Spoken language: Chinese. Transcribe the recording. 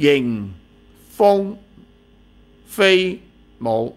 迎风飞舞。